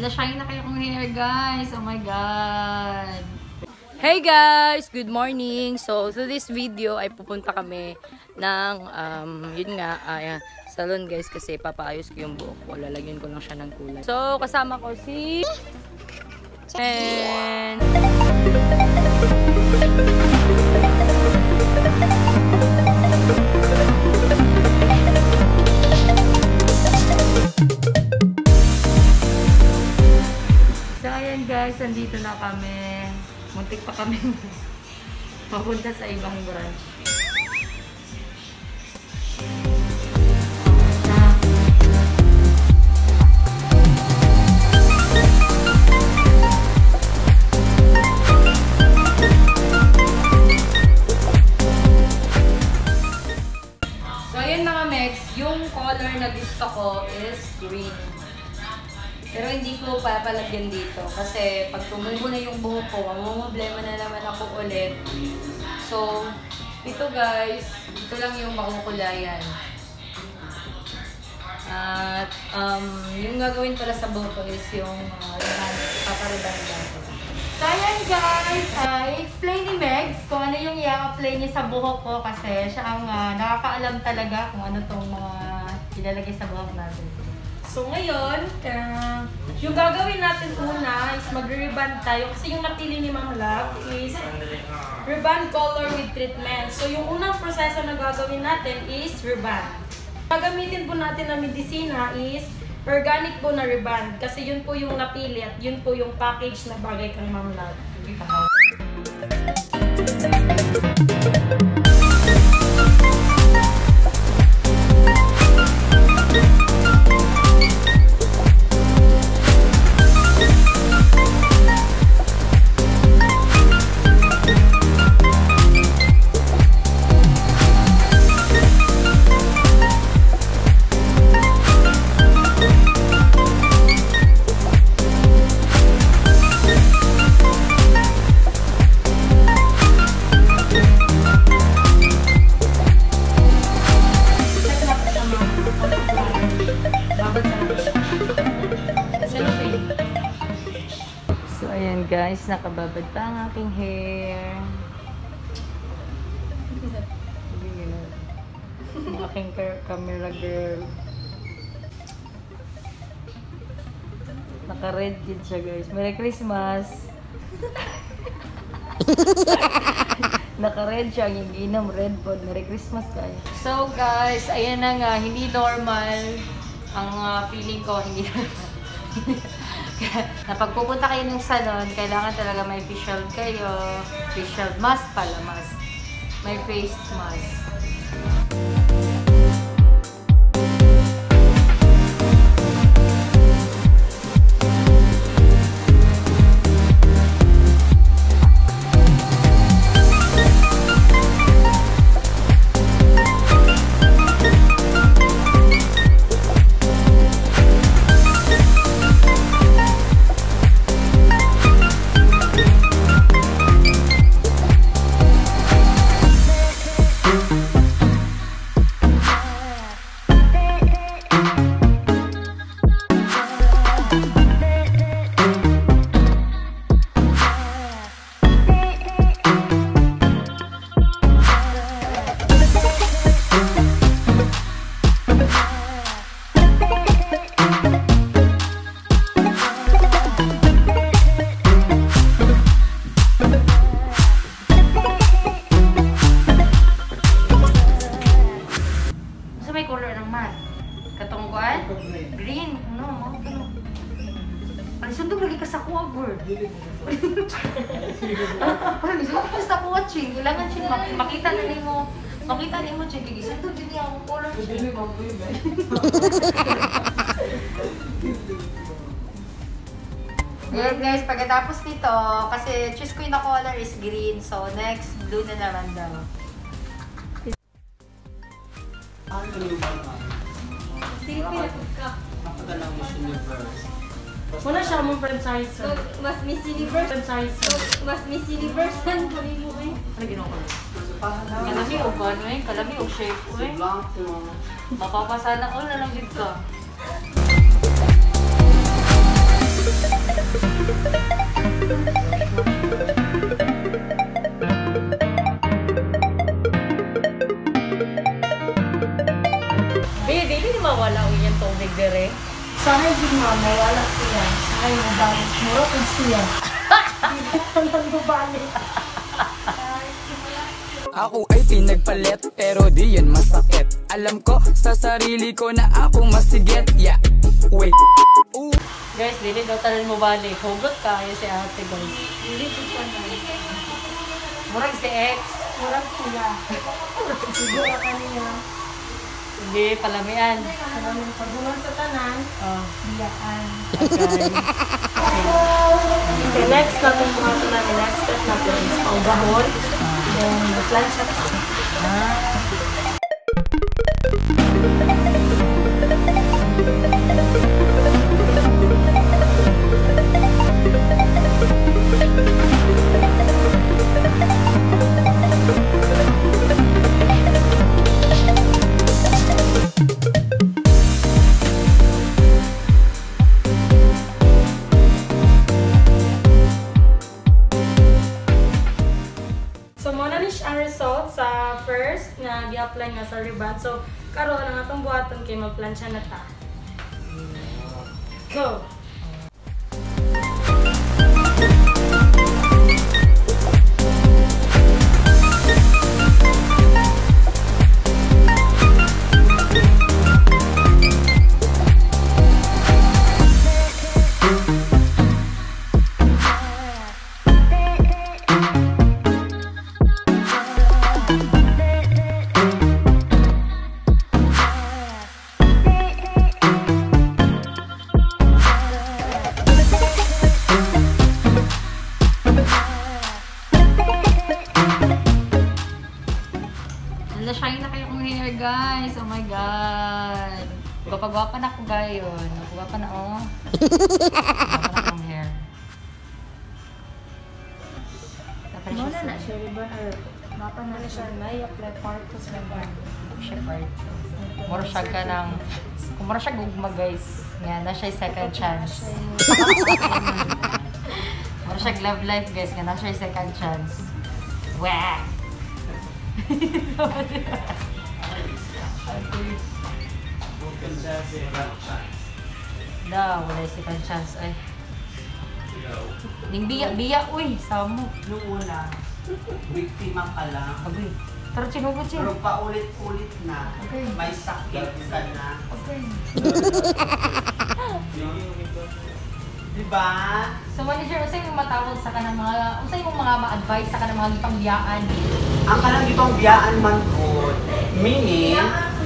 Hala, shine na kayo kong hair, guys. Oh my God. Hey guys! Good morning! So, so this video ay pupunta kami ng, um, yun nga, uh, salon guys kasi papaayos ko yung buhok ko. Lalagyan ko lang siya ng kulay. So, kasama ko si... And... Muntik pa kami papunta sa ibang branch. So, ayan mga Mex, yung color na gusto ko is green. Pero hindi ko papalagyan dito kasi pag tumubo na yung buhok ko, mamumblema na naman ako ulit. So, ito guys, ito lang yung makukulayan. At um, yung gagawin pala sa buhok ko is yung uh, riban, papariban ko. So, ayan guys, uh, i-explain ni Megs kung ano yung i-apply niya sa buhok ko kasi siya ang uh, nakakaalam talaga kung ano tong mga ilalagay sa buhok natin. So ngayon, uh, yung gagawin natin una is magre-reband tayo kasi yung napili ni Ma'am Love is reband color with treatment. So yung unang proseso na gagawin natin is reband. Gagamitin po natin na medisina is organic po na reband kasi yun po yung napili at yun po yung package na bagay kang Ma'am Love. So, nakababad pa ang aking hair. Ang aking camera girl. Naka-red din siya guys. Merry Christmas! Naka-red siya. Yung inom red po. Merry Christmas guys. So guys, ayan na nga. Hindi normal ang ah, feeling ko. Hindi normal. na pag kayo ng salon, kailangan talaga may facial kayo. Facial mask pala, mask. May face mask. Makita na ni mo. Makita ni mo, ching. Gigi, sundog din niya ang color, ching. Ayan guys, pagkatapos nito, kasi choose ko yung na color is green. So, next, blue na naman daw. Napadala mo sa universe. Wala siya mong franchise. So, mas Miss Universe. Franchise. So, mas Miss Universe kami mo eh. Ano ginawa ko? Kalami o ba, no eh? Kalami o shape ko eh. Mapapasana ko, lalambid ka. Be, dili mawala ko yung tubig dere. Sana yung mga mawala siya. Sana yung mabalik mo, kung siya. Hindi ko lang bubalik. Ako ay pinagpalit pero di yan masakit Alam ko sa sarili ko na ako masigit Yeah, wait Guys, dili daw tanan mo balik. Hugot kayo si ate guys. Ko pa na. Murag si ex. Mura siya. Siguro kanina. Hindi, palamian. Maraming pagulan sa tanan. Oh, Biyaan. okay. Okay, next natin mga ito namin. Next step natin is panggahon. Then, plancha pa. Kay magplansya na ta. Go! Guys. Oh my God. Gapagwapa na ako, gayon. Gapagwapa na, oh. Gapagwapa na akong hair. Dapat siya sa... siya ribbon or mapa na siya may apply part to sa ribbon. siya part. Mura siya ka ng... Mura siya gugma, guys. Nga, na siya second chance. Mura siya love life, guys. Nga, na siya second chance. Wah! Da, wala yung second chance. Ay. Ning biya, biya, uy, samo. Nung una, biktima ka lang. Agoy. Tara, chinugot siya. Pero paulit-ulit na, Okay. may sakit ka na. Okay. Diba? So, manager, usay yung matawag sa kanang mga, usay yung mga ma-advise sa kanang mga gipangbiyaan. Ang kanang ibang biyaan man good. Meaning,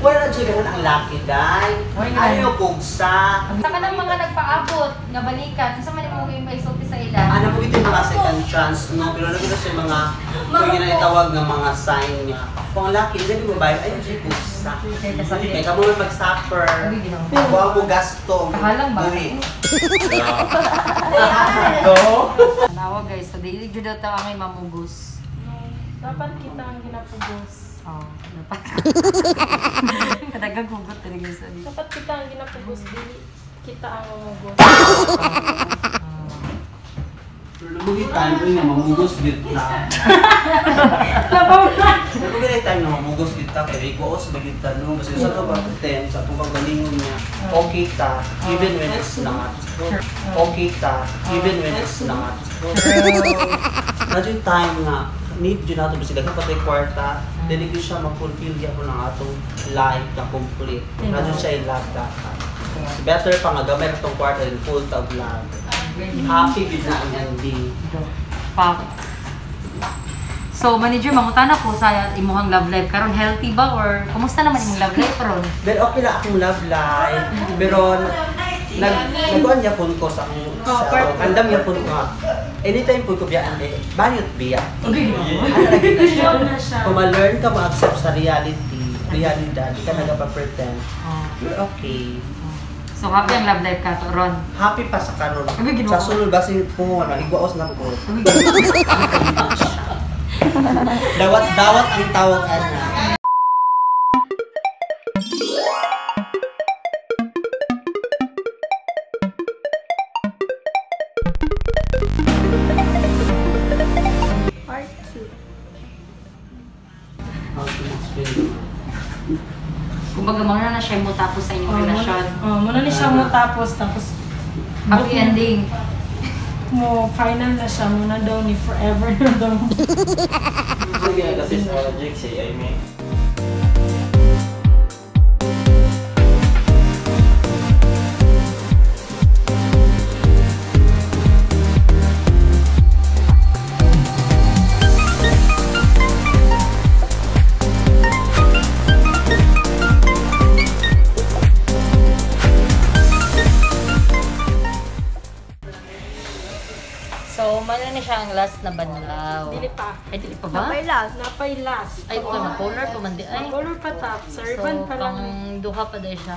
wala na siya ganun ang lucky die. Wala nga. Ayaw kugsa. Sa kanang mga nagpaabot, nga balikan, sa man mo yung may sulti sa ila. Ano mo ito yung mga second chance, no? Pero nagkita siya mga, kung yun na itawag ng mga sign niya. Kung ang lucky, hindi mo ba, ayaw siya kugsa. Kaya ka mo mag-suffer. Sabi, ginawa. Huwag mo gasto. Kahalang ba? Buhi. No? Nawag guys, so daily jud daw ang ay mamugos. Dapat kita ang ginapugos. Oh, dapat. Kadagang hugot talaga sa dito. Dapat kita ang ginapugos, dili kita ang mamugos. Pero lugi time ko yung mamugos dito na. Pero lugi time na mamugos dito kaya ikuos ba dito no? Kasi sa to ba ten sa kung pagalingon niya. Okay ta, even when it's not. Okay ta, even when it's not. Yung time nga, need yun nato bisig kasi patay kwarta, dili ko siya ma-fulfill di ako ng atong life na complete. Nadyo siya i-love dapat. Better pa nga gamay itong kwarta in full tag love. Happy gid na ang ending. Pa. So, manager, mangutana ko sa imuhang love life. Karon healthy ba? Or, kumusta naman imong love life ron? Pero okay lang akong love life. Pero nag nagkuhan niya ko sa akong sa kandam niya po nga. Anytime po ko biyaan eh, bayot biya. Okay. Ano lagi na siya? Kung ma-learn ka ma-accept sa reality, realidad, di ka nagpa-pretend, Oh. you're okay. So, happy ang love life ka to, Ron. Happy pa sa kanon. Ano? Sa sunod ba si po ano, igwaos na po. dawat dawat ang tawag ana. Kumbaga, muna na siya mo tapos sa inyong relasyon. Oh, muna ni siya mo tapos, tapos Happy ending. mo final na siya muna daw ni forever na daw. Sige, kasi sa project si I mean. Last na banlaw. Dili pa. Ay, dili pa ba? Napay last. Napay last. Ay, ito na, polar pa man di. Ay, Color pa top. Sa so, pa lang. pang duha pa dahil siya.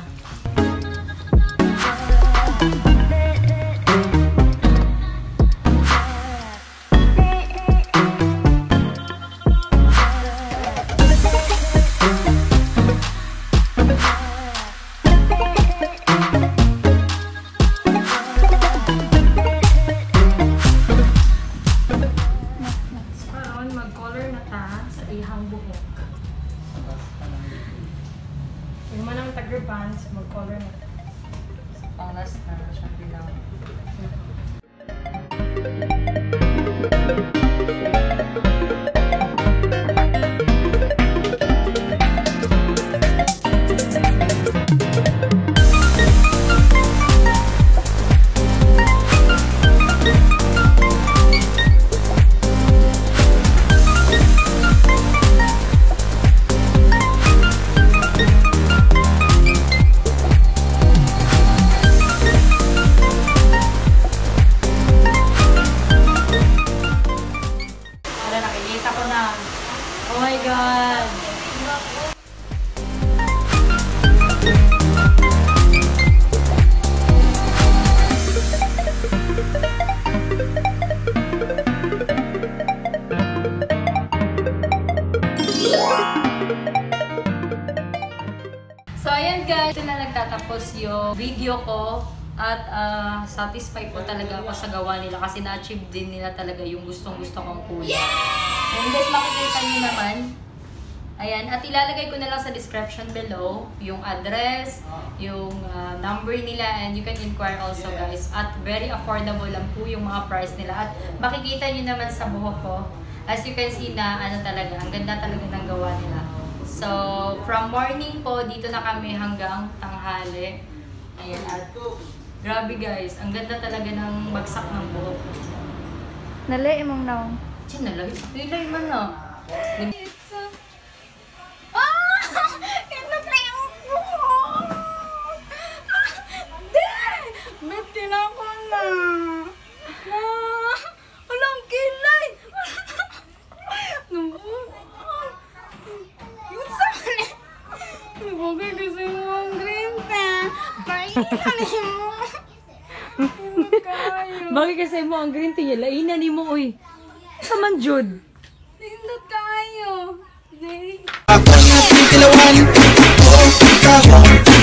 So mag-color na. Pang last na siya bilang. Nagtatapos yung video ko at ah, satisfied po talaga ako sa gawa nila kasi na-achieve din nila talaga yung gustong gusto kong kulay. And guys, makikita nyo naman. Ayan, at ilalagay ko na lang sa description below yung address, yung ah, number nila, and you can inquire also guys. At very affordable lang po yung mga price nila. At makikita nyo naman sa buhok ko, as you can see na ano talaga, ang ganda talaga ng gawa nila. So, from morning po, dito na kami hanggang tanghali. Ayan, at grabe guys, ang ganda talaga ng bagsak ng buhok. Nalay mong naong. Chinalay, nilay man na. Mo ang green tea? Lainan ni mo, uy. Saman, Jud. Nindot kayo! Ako na titilawan, oh, ikaw,